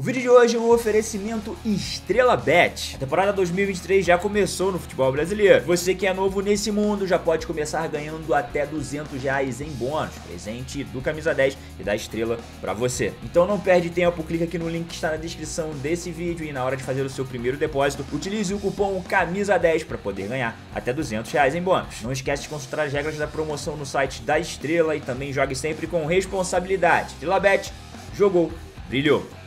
O vídeo de hoje é um oferecimento Estrela Bet. A temporada 2023 já começou no futebol brasileiro. Você que é novo nesse mundo já pode começar ganhando até 200 reais em bônus, presente do Camisa 10 e da Estrela para você. Então não perde tempo, clica aqui no link que está na descrição desse vídeo e na hora de fazer o seu primeiro depósito, utilize o cupom Camisa 10 para poder ganhar até 200 reais em bônus. Não esquece de consultar as regras da promoção no site da Estrela e também jogue sempre com responsabilidade. Estrela Bet, jogou, brilhou.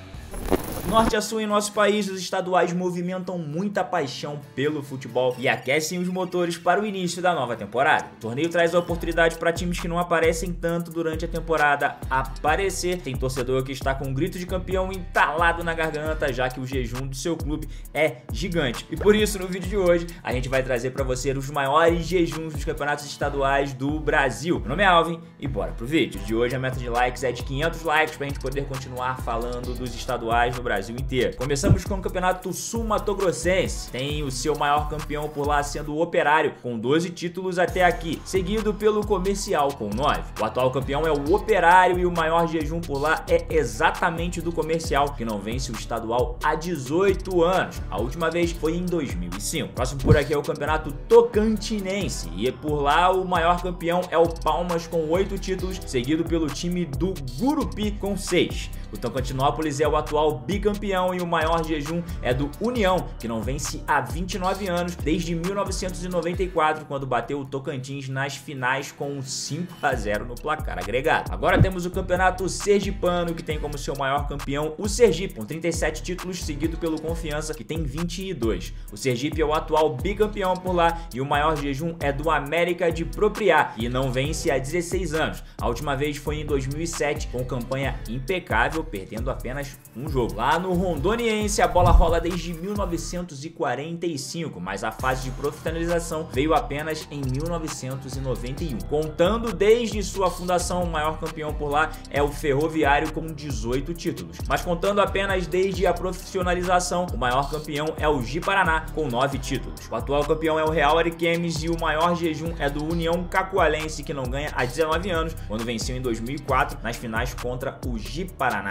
Thank you. Norte a sul em nosso país, os estaduais movimentam muita paixão pelo futebol e aquecem os motores para o início da nova temporada. O torneio traz a oportunidade para times que não aparecem tanto durante a temporada aparecer. Tem torcedor que está com um grito de campeão entalado na garganta, já que o jejum do seu clube é gigante. E por isso, no vídeo de hoje, a gente vai trazer para você os maiores jejuns dos campeonatos estaduais do Brasil. Meu nome é Alvin e bora pro vídeo. De hoje a meta de likes é de 500 likes para a gente poder continuar falando dos estaduais no Brasil Brasil inteiro. Começamos com o Campeonato Sul-Mato-Grossense. Tem o seu maior campeão por lá sendo o Operário, com 12 títulos até aqui, seguido pelo Comercial com 9. O atual campeão é o Operário e o maior jejum por lá é exatamente do Comercial, que não vence o estadual há 18 anos. A última vez foi em 2005. Próximo por aqui é o Campeonato Tocantinense e por lá o maior campeão é o Palmas com 8 títulos, seguido pelo time do Gurupi com 6. O Tocantinópolis é o atual bicampeão e o maior jejum é do União, que não vence há 29 anos, desde 1994, quando bateu o Tocantins nas finais com 5 a 0 no placar agregado. Agora temos o Campeonato Sergipano, que tem como seu maior campeão o Sergipe, com 37 títulos, seguido pelo Confiança, que tem 22. O Sergipe é o atual bicampeão por lá e o maior jejum é do América de Propriar, e não vence há 16 anos. A última vez foi em 2007, com campanha impecável perdendo apenas um jogo. Lá no Rondoniense, a bola rola desde 1945, mas a fase de profissionalização veio apenas em 1991. Contando desde sua fundação, o maior campeão por lá é o Ferroviário com 18 títulos. Mas contando apenas desde a profissionalização, o maior campeão é o Ji-Paraná com 9 títulos. O atual campeão é o Real Ariquemes e o maior jejum é do União Cacoalense, que não ganha há 19 anos, quando venceu em 2004 nas finais contra o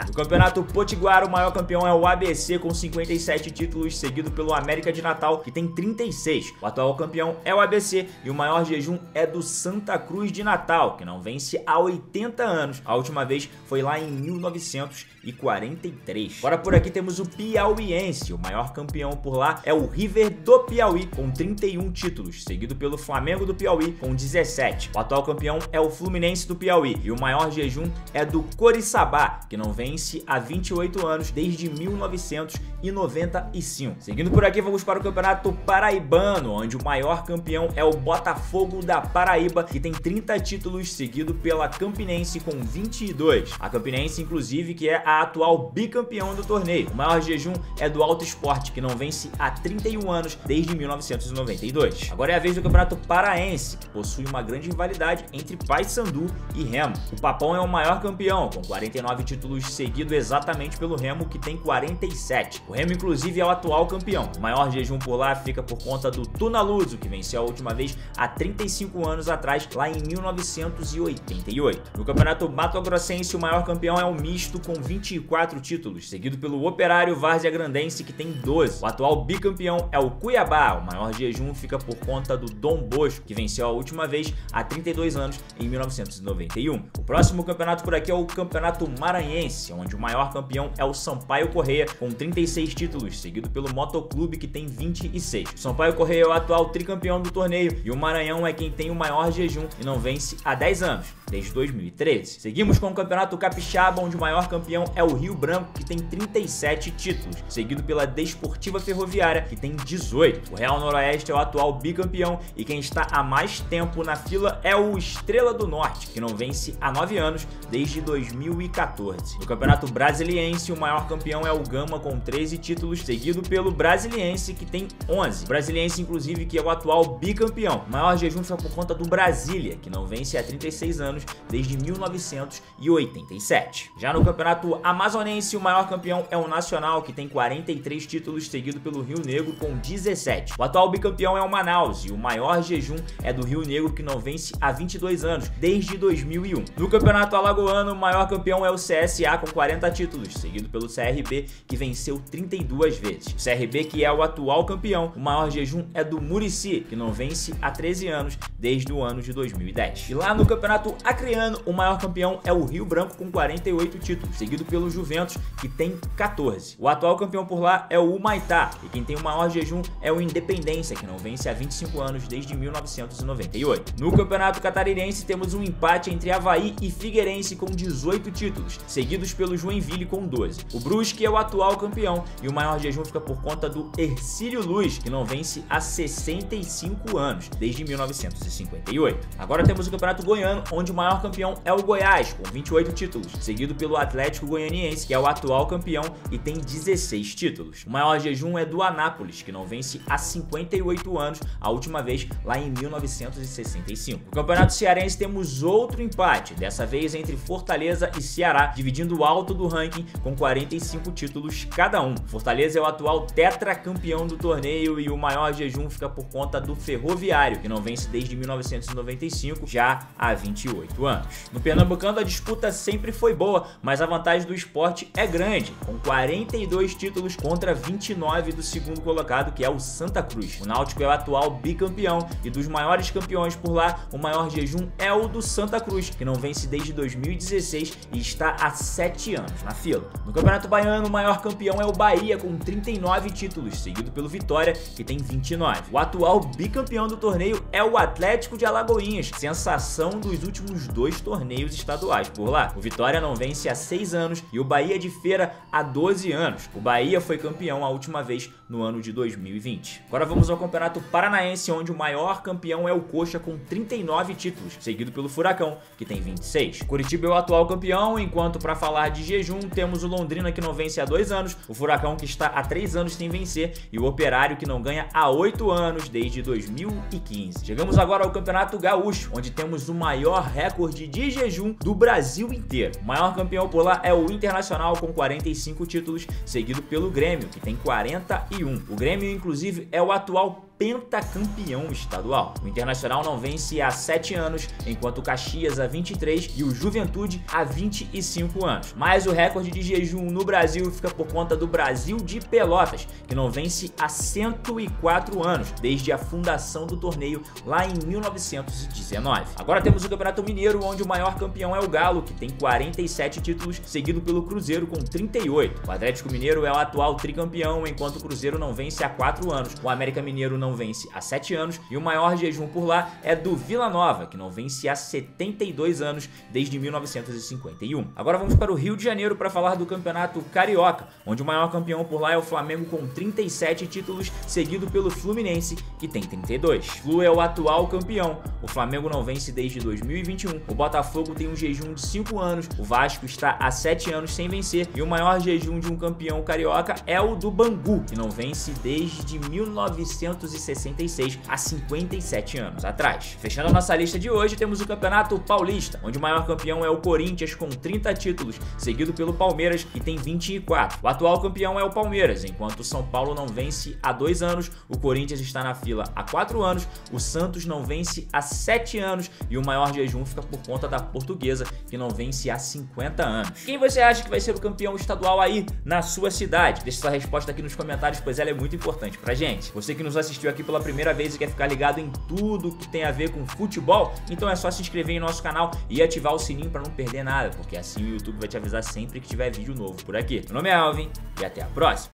No Campeonato Potiguar, o maior campeão é o ABC com 57 títulos, seguido pelo América de Natal, que tem 36. O atual campeão é o ABC e o maior jejum é do Santa Cruz de Natal, que não vence há 80 anos. A última vez foi lá em 1943. Agora por aqui temos o Piauiense, o maior campeão por lá é o River do Piauí, com 31 títulos, seguido pelo Flamengo do Piauí, com 17. O atual campeão é o Fluminense do Piauí e o maior jejum é do Coriçaba, que não vence vence há 28 anos, desde 1995. Seguindo por aqui, vamos para o Campeonato Paraibano, onde o maior campeão é o Botafogo da Paraíba, que tem 30 títulos, seguido pela Campinense com 22. A Campinense, inclusive, que é a atual bicampeão do torneio. O maior jejum é do Alto Esporte, que não vence há 31 anos, desde 1992. Agora é a vez do Campeonato Paraense, que possui uma grande rivalidade entre Paysandu e Remo. O Papão é o maior campeão, com 49 títulos seguido exatamente pelo Remo, que tem 47. O Remo, inclusive, é o atual campeão. O maior jejum por lá fica por conta do Tunaluso, que venceu a última vez há 35 anos atrás, lá em 1988. No Campeonato Mato Grossense, o maior campeão é o Misto, com 24 títulos, seguido pelo Operário Várzea Grandense, que tem 12. O atual bicampeão é o Cuiabá. O maior jejum fica por conta do Dom Bosco, que venceu a última vez há 32 anos, em 1991. O próximo campeonato por aqui é o Campeonato Maranhense, onde o maior campeão é o Sampaio Correia, com 36 títulos, seguido pelo Motoclube, que tem 26. O Sampaio Correia é o atual tricampeão do torneio e o Maranhão é quem tem o maior jejum e não vence há 10 anos, desde 2013. Seguimos com o Campeonato Capixaba, onde o maior campeão é o Rio Branco, que tem 37 títulos, seguido pela Desportiva Ferroviária, que tem 18. O Real Noroeste é o atual bicampeão e quem está há mais tempo na fila é o Estrela do Norte, que não vence há 9 anos, desde 2014. No Campeonato Brasiliense, o maior campeão é o Gama com 13 títulos, seguido pelo Brasiliense que tem 11. O Brasiliense, inclusive, que é o atual bicampeão. O maior jejum foi por conta do Brasília, que não vence há 36 anos, anos desde 1987. Já no campeonato amazonense, o maior campeão é o Nacional, que tem 43 títulos, seguido pelo Rio Negro com 17. O atual bicampeão é o Manaus e o maior jejum é do Rio Negro, que não vence há 22 anos, desde 2001. No campeonato alagoano, o maior campeão é o CSA com 40 títulos, seguido pelo CRB, que venceu 32 vezes. O CRB, que é o atual campeão, o maior jejum é do Murici, que não vence há 13 anos, desde o ano de 2010. E lá no campeonato acreano, o maior campeão é o Rio Branco com 48 títulos, seguido pelo Juventus, que tem 14. O atual campeão por lá é o Humaitá, e quem tem o maior jejum é o Independência, que não vence há 25 anos desde 1998. No campeonato catarinense temos um empate entre Havaí e Figueirense com 18 títulos, seguidos pelo Joinville com 12. O Brusque é o atual campeão e o maior jejum fica por conta do Ercílio Luz, que não vence há 65 anos, desde 1958. Agora temos o Campeonato Goiano, onde o maior campeão é o Goiás, com 28 títulos, seguido pelo Atlético Goianiense, que é o atual campeão e tem 16 títulos. O maior jejum é do Anápolis, que não vence há 58 anos, a última vez lá em 1965. No Campeonato Cearense temos outro empate, dessa vez entre Fortaleza e Ceará, dividindo o alto do ranking com 45 títulos cada um. Fortaleza é o atual tetracampeão do torneio e o maior jejum fica por conta do Ferroviário, que não vence desde 1995, já há 28 anos. No Pernambucano a disputa sempre foi boa, mas a vantagem do esporte é grande, com 42 títulos contra 29 do segundo colocado, que é o Santa Cruz. O Náutico é o atual bicampeão e dos maiores campeões por lá, o maior jejum é o do Santa Cruz, que não vence desde 2016 e está há 7 anos na fila. No Campeonato Baiano, o maior campeão é o Bahia, com 39 títulos, seguido pelo Vitória, que tem 29. O atual bicampeão do torneio é o Atlético de Alagoinhas, sensação dos últimos dois torneios estaduais por lá. O Vitória não vence há 6 anos e o Bahia de Feira há 12 anos. O Bahia foi campeão a última vez no ano de 2020. Agora vamos ao Campeonato Paranaense, onde o maior campeão é o Coxa com 39 títulos, seguido pelo Furacão, que tem 26. Curitiba é o atual campeão, enquanto para falar de jejum, temos o Londrina que não vence há dois anos, o Furacão que está há três anos sem vencer e o Operário que não ganha há oito anos desde 2015. Chegamos agora ao Campeonato Gaúcho, onde temos o maior de jejum do Brasil inteiro. O maior campeão por lá é o Internacional com 45 títulos, seguido pelo Grêmio, que tem 41. O Grêmio, inclusive, é o atual pentacampeão estadual. O Internacional não vence há 7 anos, enquanto o Caxias há 23 e o Juventude há 25 anos. Mas o recorde de jejum no Brasil fica por conta do Brasil de Pelotas, que não vence há 104 anos, desde a fundação do torneio lá em 1919. Agora temos o Campeonato Mineiro, onde o maior campeão é o Galo, que tem 47 títulos, seguido pelo Cruzeiro com 38. O Atlético Mineiro é o atual tricampeão, enquanto o Cruzeiro não vence há 4 anos. O América Mineiro não vence há 7 anos e o maior jejum por lá é do Vila Nova, que não vence há 72 anos desde 1951. Agora vamos para o Rio de Janeiro para falar do Campeonato Carioca, onde o maior campeão por lá é o Flamengo com 37 títulos, seguido pelo Fluminense, que tem 32. Flu é o atual campeão. O Flamengo não vence desde 2021. O Botafogo tem um jejum de 5 anos. O Vasco está há 7 anos sem vencer e o maior jejum de um campeão carioca é o do Bangu, que não vence desde 1966, há 57 anos atrás. Fechando a nossa lista de hoje, temos o Campeonato Paulista, onde o maior campeão é o Corinthians com 30 títulos, seguido pelo Palmeiras, que tem 24. O atual campeão é o Palmeiras, enquanto o São Paulo não vence há dois anos, o Corinthians está na fila há quatro anos, o Santos não vence há sete anos e o maior jejum fica por conta da Portuguesa, que não vence há 50 anos. Quem você acha que vai ser o campeão estadual aí na sua cidade? Deixe sua resposta aqui nos comentários, pois ela é muito importante pra gente. Você que nos assistiu aqui pela primeira vez e quer ficar ligado em tudo que tem a ver com futebol, então é só se inscrever em nosso canal e ativar o sininho para não perder nada, porque assim o YouTube vai te avisar sempre que tiver vídeo novo por aqui. Meu nome é Alvin e até a próxima.